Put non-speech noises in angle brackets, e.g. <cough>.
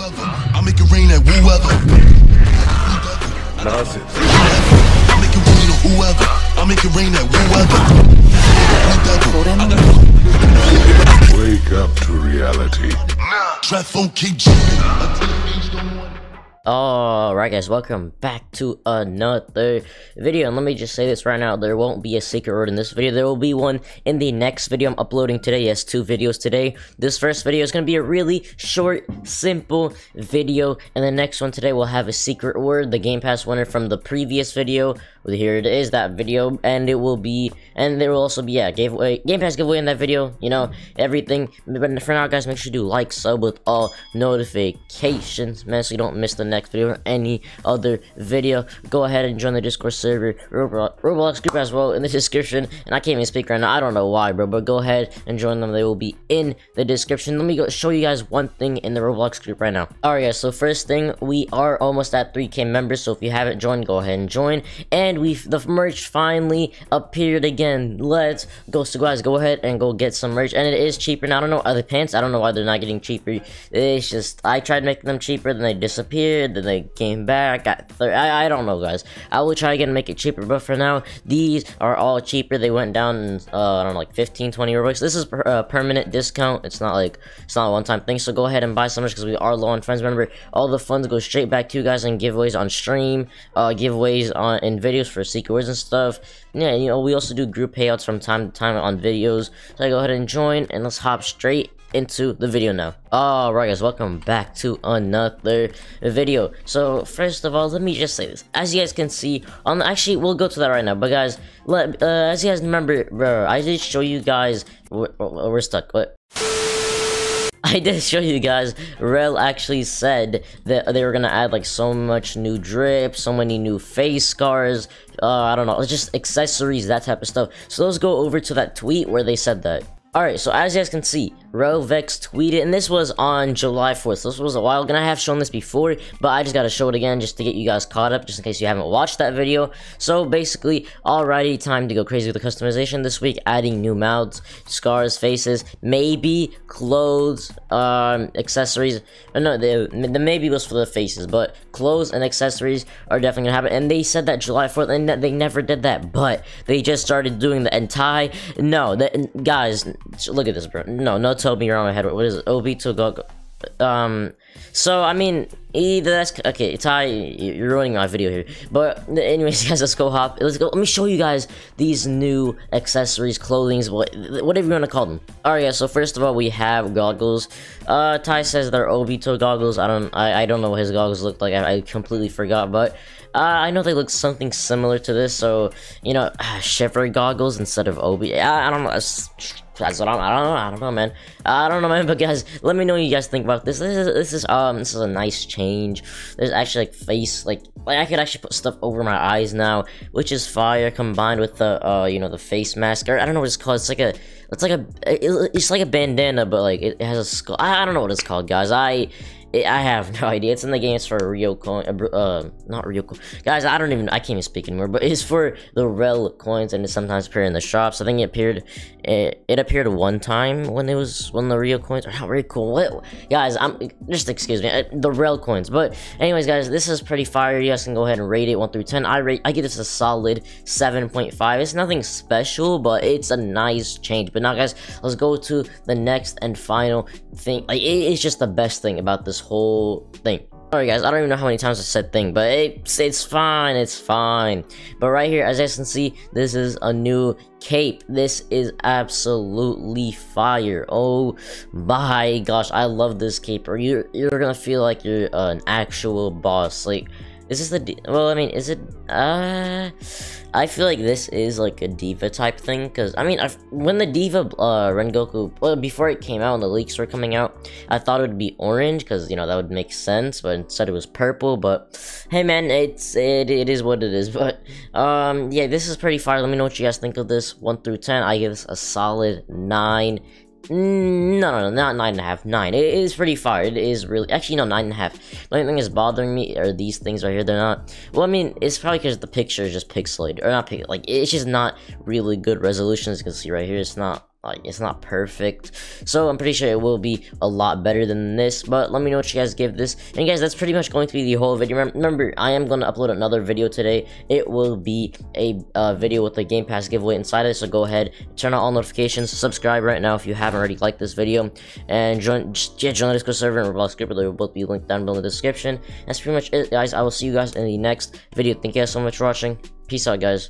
whoever. I make it rain at whoever. Nonsense. I make it rain on whoever. I make it rain at whoever. Wake up to reality. Trap phone keep jumping. Alright guys, welcome back to another video, and let me just say this right now, there won't be a secret word in this video, there will be one in the next video I'm uploading today, yes, two videos today. This first video is going to be a really short, simple video, and the next one today will have a secret word, the Game Pass winner from the previous video, here it is, that video, and it will be, and there will also be, yeah, giveaway, Game Pass giveaway in that video, you know, everything, but for now guys, make sure you do like, sub with all notifications, man, so you don't miss the next video or any other video. Go ahead and join the Discord server, Roblox, group as well in the description. And I can't even speak right now. I don't know why, bro. But go ahead and join them. They will be in the description. Let me go show you guys one thing in the Roblox group right now. Alright, guys. So first thing, we are almost at 3k members. So if you haven't joined, go ahead and join. And we the merch finally appeared again. Let's go. So guys, go ahead and go get some merch. And it is cheaper now. I don't know other pants. I don't know why they're not getting cheaper. It's just I tried making them cheaper, then they disappeared then they came back. I, I don't know, guys. I will try again to make it cheaper, but for now, these are all cheaper. They went down, uh, I don't know, like 15, 20 Robux. This is a uh, permanent discount. It's not like, it's not a one-time thing, so go ahead and buy some merch because we are low on friends. Remember, all the funds go straight back to you guys and giveaways on stream, uh, giveaways on in videos for secret and stuff. Yeah, you know, we also do group payouts from time to time on videos. So I go ahead and join, and let's hop straight into the video now. All right guys welcome back to another video. So first of all let me just say this. As you guys can see on actually we'll go to that right now. But guys let uh, as you guys remember bro i did show you guys we're, we're stuck. What I did show you guys, Rel actually said that they were gonna add like so much new drip, so many new face scars, uh, I don't know, just accessories, that type of stuff. So let's go over to that tweet where they said that. Alright, so as you guys can see, Rovex tweeted, and this was on July 4th, so this was a while ago, and I have shown this before, but I just gotta show it again just to get you guys caught up, just in case you haven't watched that video. So basically, alrighty, time to go crazy with the customization this week, adding new mouths, scars, faces, maybe clothes, um, accessories, uh, no, the, the maybe was for the faces, but clothes and accessories are definitely gonna happen, and they said that July 4th, and they never did that, but they just started doing the entire, no, the, guys, look at this, bro, no, no told me you're on my head. What is it? Obito Gogo. Um, so I mean, either that's okay. Ty, you're ruining my video here. But anyways, <laughs> guys, let's go hop. Let's go. Let me show you guys these new accessories, clothings, what, whatever you want to call them. All right, yeah. So first of all, we have goggles. Uh, Ty says they're Obito goggles. I don't, I, I don't know what his goggles look like. I, I completely forgot, but. Uh, I know they look something similar to this, so, you know, Shiver goggles instead of Obi. I, I don't know. That's what I'm, I don't know. I don't know, man. I don't know, man. But guys, let me know what you guys think about this. This is this is um this is a nice change. There's actually like face like like I could actually put stuff over my eyes now, which is fire combined with the uh you know the face mask. Or I don't know what it's called. It's like a it's like a it's like a bandana, but like it has a skull. I, I don't know what it's called, guys. I it, I have no <laughs> idea. It's in the games for real coin. Uh, uh, not real coin. Guys, I don't even. I can't even speak anymore. But it's for the Rel coins, and it sometimes appear in the shops. I think it appeared. It, it appeared one time when it was when the real coins are not real cool. What, guys? I'm just excuse me. Uh, the Rel coins. But anyways, guys, this is pretty fire. You guys can go ahead and rate it one through ten. I rate. I give this a solid seven point five. It's nothing special, but it's a nice change. But now, guys, let's go to the next and final thing. Like it, it's just the best thing about this whole thing. Alright guys, I don't even know how many times I said thing, but it's, it's fine, it's fine. But right here, as you can see, this is a new cape. This is absolutely fire. Oh my gosh, I love this cape. Or you're, you're gonna feel like you're uh, an actual boss. Like, is this the, well, I mean, is it, uh, I feel like this is like a diva type thing, because, I mean, I've, when the diva uh, Rengoku, well, before it came out and the leaks were coming out, I thought it would be orange, because, you know, that would make sense, but instead it was purple, but, hey man, it's, it, it is what it is, <laughs> but, um, yeah, this is pretty fire, let me know what you guys think of this, 1 through 10, I give this a solid 9, Mm, no, no, no, not nine and a half. Nine. It is pretty far. It is really actually no nine and a half. The only thing is bothering me are these things right here. They're not. Well, I mean, it's probably because the picture is just pixelated or not. Like it's just not really good resolution. As you can see right here, it's not like it's not perfect. So i'm pretty sure it will be a lot better than this but let me know what you guys give this. And guys that's pretty much going to be the whole video. Remember i am going to upload another video today. It will be a uh, video with the game pass giveaway inside it so go ahead turn on all notifications subscribe right now if you haven't already liked this video and join just yeah, join the discord server and roblox group they will both be linked down below in the description. That's pretty much it guys. I will see you guys in the next video. Thank you guys so much for watching. Peace out guys